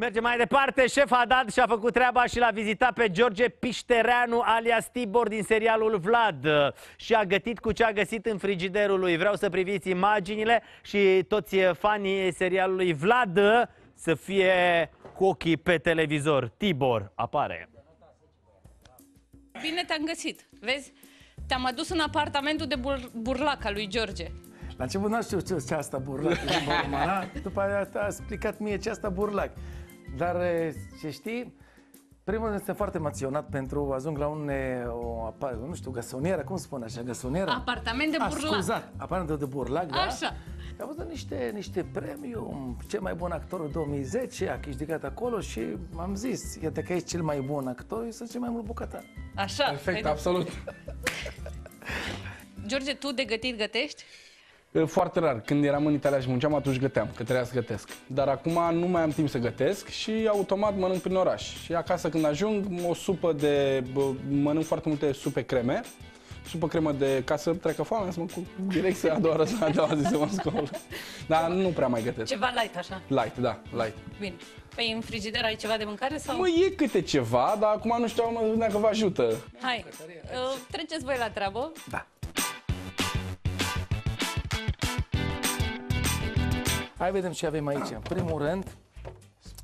Mergem mai departe, șef Haddad și-a făcut treaba și l-a vizitat pe George Piștereanu alias Tibor din serialul Vlad și a gătit cu ce a găsit în frigiderul lui. Vreau să priviți imaginile și toți fanii serialului Vlad să fie cu ochii pe televizor. Tibor apare. Bine te-am găsit. Vezi? Te-am adus în apartamentul de bur- burlac al lui George. La început nu știu ce, ce asta burlac în limba română, după aia a explicat mie ce asta burlac. Dar e, ce știi, primul rând este foarte emoționat pentru ajung la un, e, o, apa- nu știu, gasonieră, cum spune așa, gasonieră? Apartament de Ah, burlac. scuzat, apartament de burlac, da? Așa. A văzut niște, niște premiu, cel mai bun actor în 2010, a câștigat acolo și am zis, iată că ești cel mai bun actor, eu sunt cel mai mult bucătar. Așa. Perfect, Hai, absolut. George, tu de gătit gătești? Foarte rar. Când eram în Italia și munceam, atunci găteam, că trebuia să gătesc. Dar acum nu mai am timp să gătesc și automat mănânc prin oraș. Și acasă când ajung, o supă de... bă, mănânc foarte multe supe creme. Supă cremă de... ca să treacă foamea, să mă cu direct să a doua, oră, a doua zi să mă scol. Dar nu prea mai gătesc. Ceva light, așa. Light, da, light. Bine. Păi în frigider ai ceva de mâncare sau? Mă, e câte ceva, dar acum nu știu mă, dacă vă ajută. Hai, uh, treceți voi la treabă. Da. Hai vedem ce avem aici. În primul rând,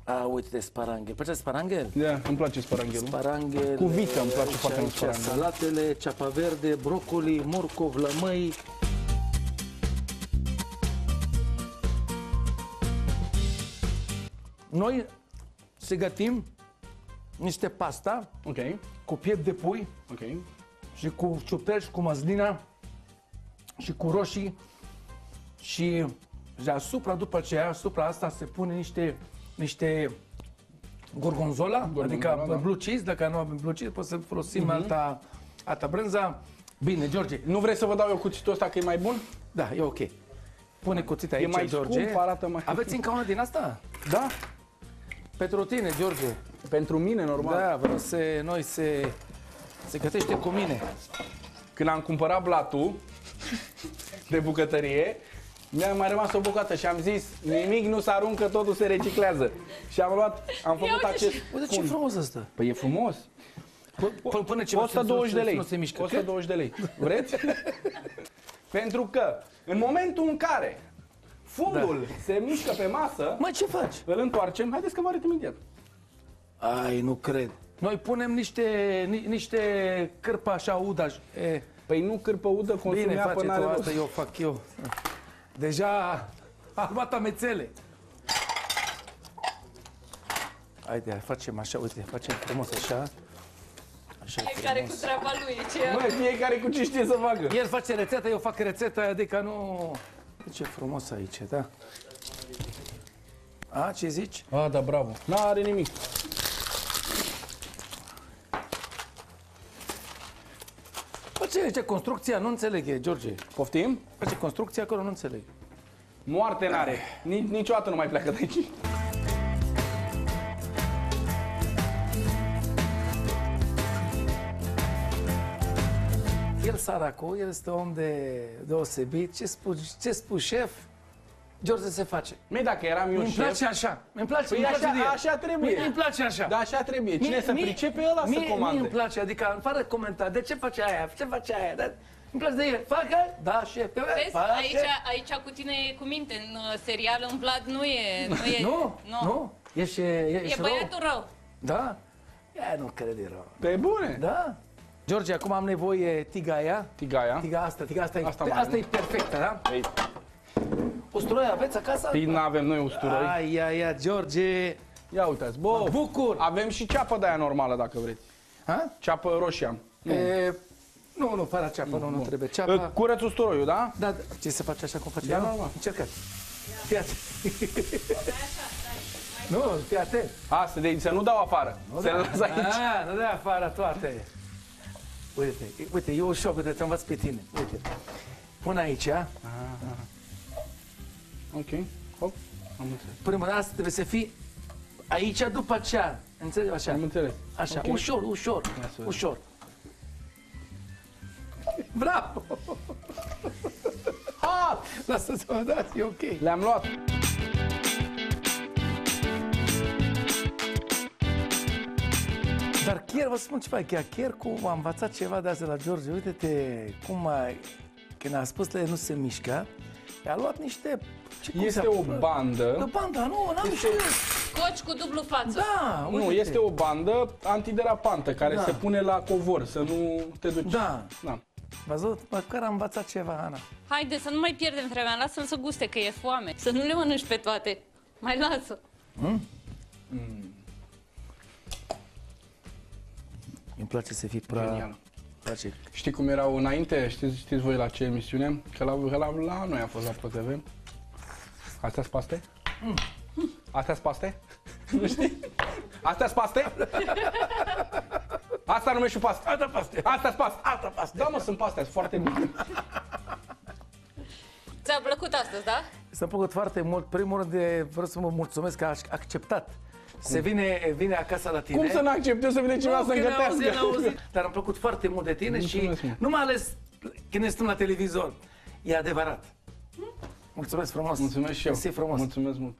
a, uite, sparanghel. Place sparanghel? Da, îmi place sparanghelul. Sparanghel. Cu vită îmi place și foarte mult aici sparanghel. Salatele, ceapa verde, brocoli, morcov, lămâi. Noi se gătim niște pasta Ok, cu piept de pui ok. și cu ciuperci, cu măslina și cu roșii și deasupra, după aceea, asupra asta se pune niște, niște gorgonzola, Gorgonzola, adică da. blue cheese, dacă nu avem blue cheese, poți să folosim alta, alta brânza. Bine, George, Nu vrei să vă dau eu cuțitul ăsta că e mai bun? da, e ok. Pune cuțita aici, mai George. scump, arată mai- Aveți încă una din asta? Da. Pentru tine, George. Pentru mine, normal. Da, vreau să noi se, se gătește cu mine. Când am cumpărat blatul de bucătărie, mi-a mai rămas o bucată și am zis, nimic nu se aruncă, totul se reciclează. Și am luat, am făcut uite acest... Uite ce Cum? frumos ăsta. Păi e frumos. Până, până ce 120 de lei. Nu se mișcă. 120 de lei. Vreți? Pentru că în momentul în care fundul Da. se mișcă pe masă, Mă, ce faci? îl întoarcem. Haideți că vă arăt imediat. Ai, nu cred. Noi punem niște, ni, niște cârpă așa udaj. E, Păi nu cârpă udă, consumi bine apă, face n-are tu rost. asta, eu fac eu. Deja am luat amețele. Haide, facem așa, uite, facem frumos așa. Așa Fiecare cu frumos. treaba lui. Ce... Băi, fiecare cu ce știe să facă. El face rețeta, eu fac rețeta, adică nu... Ce frumos aici, da? A, ce zici? A, da, bravo. N-are nimic. Face aici construcția, nu înțeleg, e, George. Poftim? Face construcția acolo, nu înțeleg. Moarte n-are. Nici, niciodată nu mai pleacă de aici. El, săracul, el este om de deosebit. Ce spui, ce spui șef? George se face. Mie dacă eram eu Îmi șef, place așa. Îmi place, Păi îmi place așa- de el. așa trebuie. Mie îmi place așa. da, așa trebuie. Cine Mie- să mie- pricepe, ăla să mie, Mie comande. îmi place, adică fără comentar. De ce face aia? Ce face aia? Dar îmi place de el. Facă? Da, șef. Vezi, Face? aici, aici cu tine e cu minte. În uh, serial, în Vlad, nu e... Nu, e, Nu? Nu? Ești, E ești băiatul rău? rău. Da? Ea nu crede rău. Pe bune. Da? George, acum am nevoie tiga aia. Tigaia. Tiga asta, tiga asta, Asta e, mare, asta nu? e perfectă, da? Ei, Usturoi aveți acasă? Păi nu avem noi usturoi. Ai, ai, ai, George. Ia uitați, Mă bă, bucur. avem și ceapă de aia normală dacă vreți. Ha? Ceapă roșie. Nu. E, nu, nu, fără ceapă, nu, nu trebuie. Ceapa... Uh, Curăț usturoiul, da? Da, da, ce se face așa cum face? Da, ea? normal. Încercați. Fii atent. nu, fii atent. A, să, de, să nu dau afară. Să le las aici. Ah, nu dai afară toate. Uite, uite, e ușor, uite, te învăț pe tine. Uite. Pun aici, Ok, hop, am înțeles. prima dată trebuie să fii aici după aceea. Înțelegi? Așa. Am înțeles. Așa, Ok. ușor, ușor, Ia să vedem. ușor. Bravo! Ha! Lasă să mă dați, e ok. Le-am luat. Dar chiar vă spun ceva, chiar, chiar cum am învățat ceva de asta la George, uite-te cum a, când a spus că nu se mișcă, a luat niște... Ce, cum Este se- o bandă. O bandă, nu, n-am Este- știut. Coci cu dublu față. Da, Nu, uite-te. este o bandă antiderapantă care Da. se pune la covor, să nu te duci. Da. da. Văzut? Măcar am învățat ceva, Ana. Haide să nu mai pierdem vremea, lasă-l să guste că e foame. Să nu le mănânci pe toate. Mai lasă. Îmi place să fii prea... Genial. Îmi place. Știi cum erau înainte? Știți, știți voi la ce emisiune? Că la, că la, la noi a fost la Pro TV. Astea sunt paste? Astea sunt paste? Nu știi? Astea sunt paste? Asta numești și paste. Asta paste. Asta sunt paste. Asta paste. Da, mă, sunt paste, sunt foarte bune. Ți-a plăcut astăzi, da? S-a plăcut foarte mult. Primul rând, de- vreau să mă mulțumesc că aș acceptat. Se vine, vine acasă la tine. Cum să n-accepte să vine cineva Nu, să că ne-am auzit, ne-am îngătească? auzit. Dar am plăcut foarte mult de tine Mulțumesc, și mă. nu mai ales când ne stăm la televizor. E adevărat. Mulțumesc frumos. Mulțumesc și eu. Mersi frumos. Mulțumesc mult.